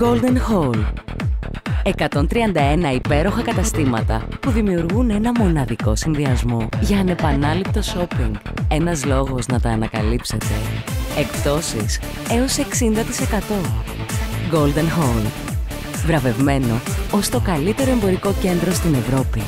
Golden Hall. 131 υπέροχα καταστήματα που δημιουργούν ένα μοναδικό συνδυασμό για ανεπανάληπτο shopping. Ένας λόγος να τα ανακαλύψετε. Εκπτώσεις έως 60%. Golden Hall. Βραβευμένο ως το καλύτερο εμπορικό κέντρο στην Ευρώπη.